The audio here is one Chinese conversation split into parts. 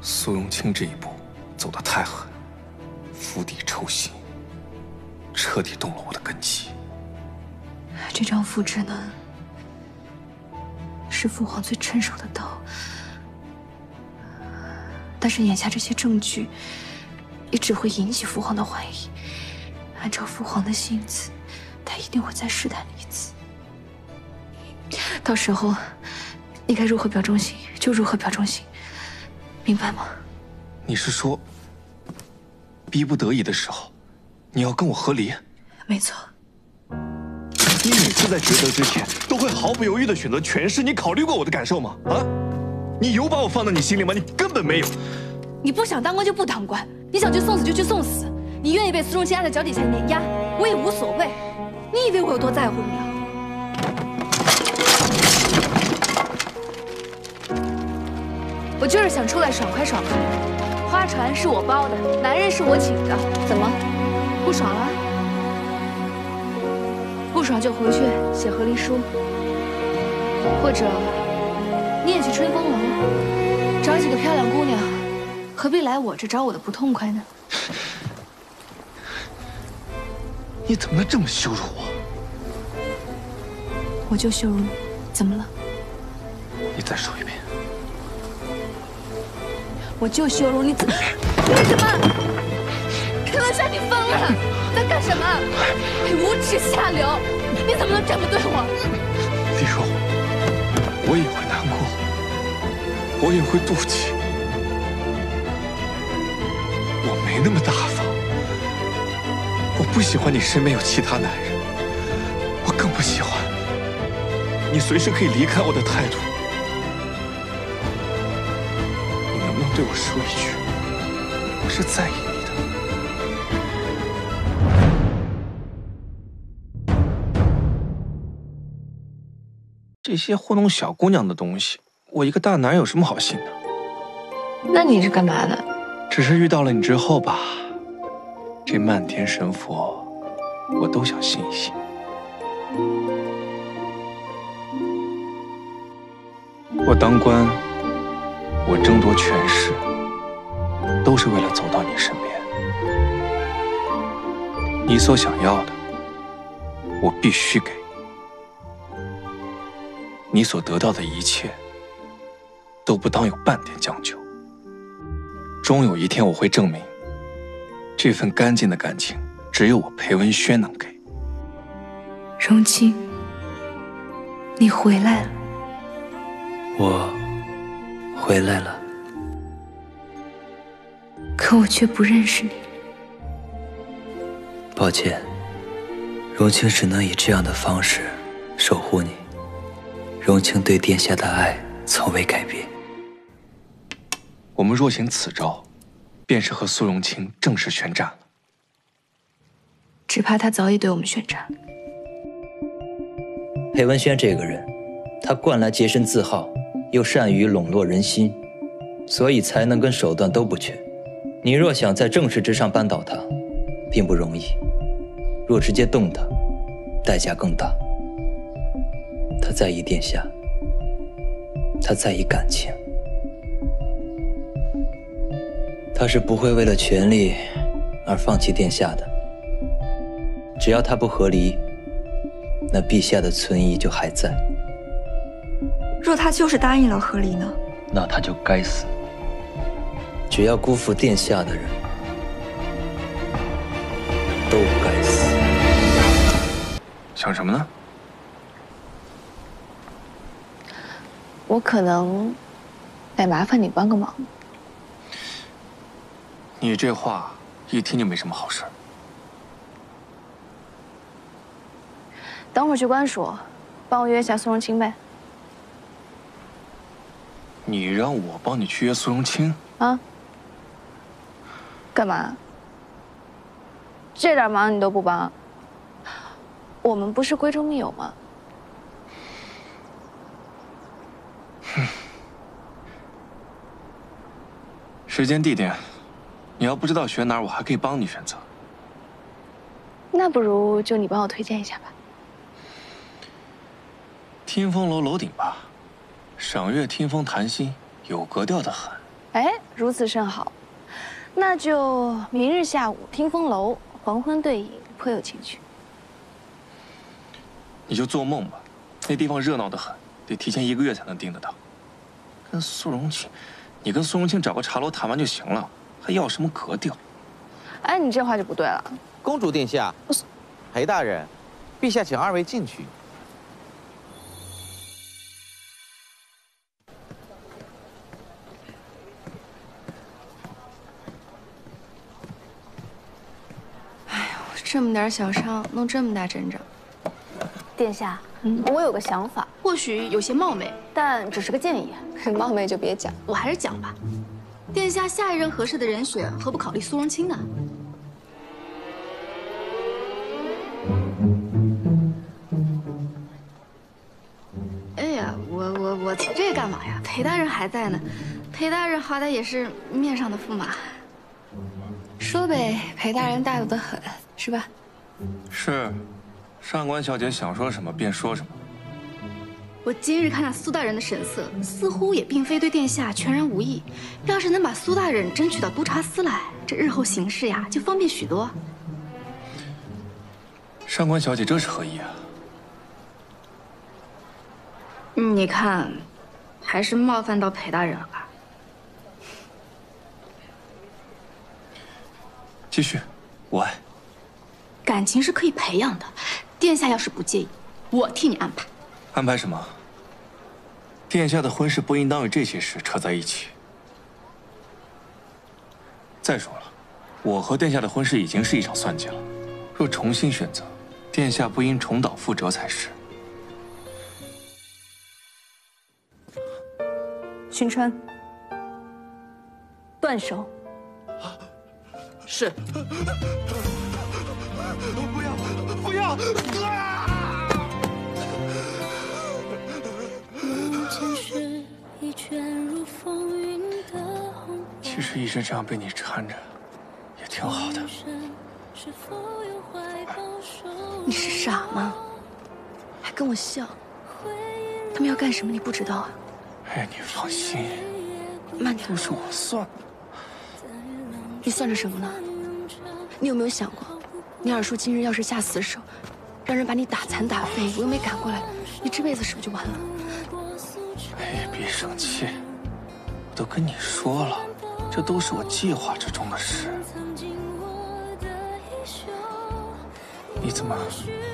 苏荣清这一步走得太狠，釜底抽薪，彻底动了我的根基。这张符纸呢，是父皇最趁手的刀。但是眼下这些证据，也只会引起父皇的怀疑。按照父皇的性子，他一定会再试探你一次。到时候，你该如何表忠心就如何表忠心，明白吗？你是说，逼不得已的时候，你要跟我和离？没错。你每次在抉择之前，都会毫不犹豫的选择权势，你考虑过我的感受吗？啊？你有把我放在你心里吗？你根本没有。你不想当官就不当官，你想去送死就去送死，你愿意被苏荣清压在脚底下碾压，我也无所谓。你以为我有多在乎你啊？我就是想出来爽快爽快，花船是我包的，男人是我请的，怎么不爽了？不爽就回去写和离书，或者。你也去吹风楼找几个漂亮姑娘，何必来我这找我的不痛快呢？你怎么能这么羞辱我？我就羞辱你，怎么了？你再说一遍。我就羞辱你，怎么？为什么？柯文山，你疯了？在干什么？你无耻下流！你怎么能这么对我？丽蓉，我也会难过。我也会妒忌，我没那么大方，我不喜欢你身边有其他男人，我更不喜欢你随时可以离开我的态度。对我说一句，我是在意你的？这些糊弄小姑娘的东西。我一个大男人有什么好信的？那你是干嘛的？只是遇到了你之后吧，这漫天神佛，我都想信一信。我当官，我争夺权势，都是为了走到你身边。你所想要的，我必须给；你所得到的一切。都不当有半点将就。终有一天，我会证明，这份干净的感情，只有我裴文轩能给。荣清，你回来了。我回来了，可我却不认识你。抱歉，荣清只能以这样的方式守护你。荣清对殿下的爱从未改变。我们若行此招，便是和苏荣清正式宣战了。只怕他早已对我们宣战。裴文轩这个人，他惯来洁身自好，又善于笼络人心，所以才能跟手段都不缺。你若想在政事之上扳倒他，并不容易；若直接动他，代价更大。他在意殿下，他在意感情。他是不会为了权力而放弃殿下的。只要他不和离，那陛下的存疑就还在。若他就是答应了和离呢？那他就该死。只要辜负殿下的人，都该死。想什么呢？我可能得麻烦你帮个忙。你这话一听就没什么好事。等会儿去官署，帮我约一下苏荣清呗。你让我帮你去约苏荣清？啊？干嘛？这点忙你都不帮？我们不是闺中密友吗？哼。时间地点。你要不知道选哪儿，我还可以帮你选择。那不如就你帮我推荐一下吧。听风楼楼顶吧，赏月听风谈心，有格调的很。哎，如此甚好，那就明日下午听风楼，黄昏对饮，颇有情趣。你就做梦吧，那地方热闹的很，得提前一个月才能订得到。跟苏荣清，你跟苏荣清找个茶楼谈完就行了，还要什么格调？哎，你这话就不对了。公主殿下，裴大人，陛下请二位进去。这么点小伤，弄这么大阵仗。殿下，嗯，我有个想法，或许有些冒昧，但只是个建议。冒昧就别讲，我还是讲吧。殿下下一任合适的人选，何不考虑苏荣清呢？哎呀，我我我提这个干嘛呀？裴大人还在呢，裴大人好歹也是面上的驸马。说呗，裴大人大度的很。是吧？是，上官小姐想说什么便说什么。我今日看那苏大人的神色，似乎也并非对殿下全然无意。要是能把苏大人争取到督察司来，这日后行事呀就方便许多。上官小姐这是何意啊？你看，还是冒犯到裴大人了吧？继续，我爱。感情是可以培养的，殿下要是不介意，我替你安排。安排什么？殿下的婚事不应当与这些事扯在一起。再说了，我和殿下的婚事已经是一场算计了，若重新选择，殿下不应重蹈覆辙才是。寻川，断手。是。不要！不要！啊其实一直这样被你缠着，也挺好的。你是傻吗？还跟我笑？他们要干什么？你不知道啊？哎，你放心，慢点。都是我算的。你算着什么呢？你有没有想过？你二叔今日要是下死手，让人把你打残打废，我又没赶过来，你这辈子是不是就完了？哎，别生气，我都跟你说了，这都是我计划之中的事。你怎么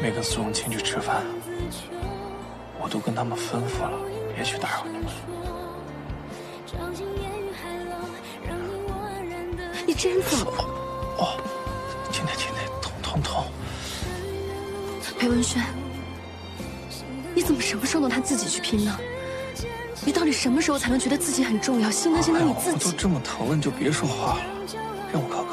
没跟苏荣清去吃饭？我都跟他们吩咐了，别去打扰你们。你这人怎么？哦，今天今天。痛痛痛，裴文轩，你怎么什么时候能他自己去拼呢？你到底什么时候才能觉得自己很重要，心疼心疼你自己？我都这么疼了，你就别说话了，让我靠。